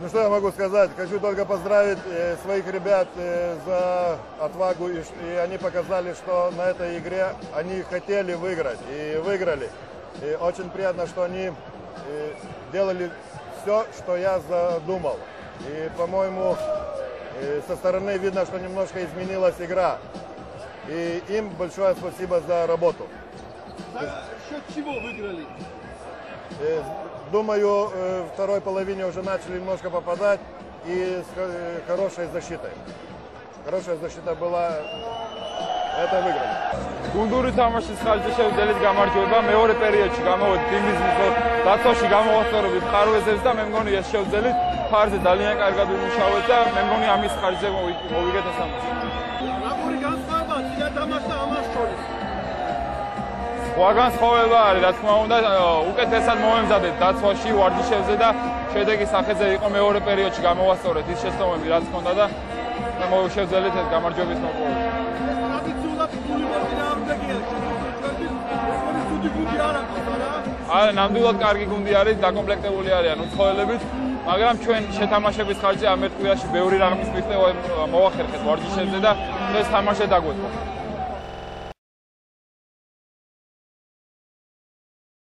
Ну что я могу сказать? Хочу только поздравить э, своих ребят э, за отвагу, и, и они показали, что на этой игре они хотели выиграть и выиграли. И очень приятно, что они э, делали все, что я задумал. И, по-моему, э, со стороны видно, что немножко изменилась игра. И им большое спасибо за работу. За счет чего выиграли? Э, Думаю, э, в второй половине уже начали немножко попадать и с хо- хорошей защитой. Хорошая защита была, это выиграли. გუნდური თამაშის ხალხი შეძლეთ გამარჯვება მეორე პერიოდში გამოვედი ტიმიზმის დაცვაში გამოვასწორებით ხარვეზებს და მე მგონი ეს შეძლეთ ფარზე ძალიან კარგად ვიმუშავეთ და მე მგონი ამის ხარჯზე მოვი- მოვიგეთ ეს თამაში როგორი განსხვავება წინა თამაშს და ამას შორის? სხვა განსხვავება არის რა თქმა უნდა უკეთესად მომემზადეთ დაცვაში ვარჯიშებზე და შედეგის სახეზე იყო მეორე პერიოდში გამოვასწორეთ ის შეცდომები რაც ჰქონდა და და მოვშევძელეთ ეს გამარჯვების მოპოვება ტრადიციულად ფული მოწინააღმდეგეა ეს სუდი გუნდი არ აქვს არა? არა, ნამდვილად კარგი გუნდი არის, დაკომპლექტებული არიან უცხოელებით, მაგრამ ჩვენ შეთამაშების ხარჯზე ამ ერთ კვირაში ბევრი რამის მიღწევა მოვახერხეთ ვარჯიშებზე და ეს თამაში დაგვეწყო.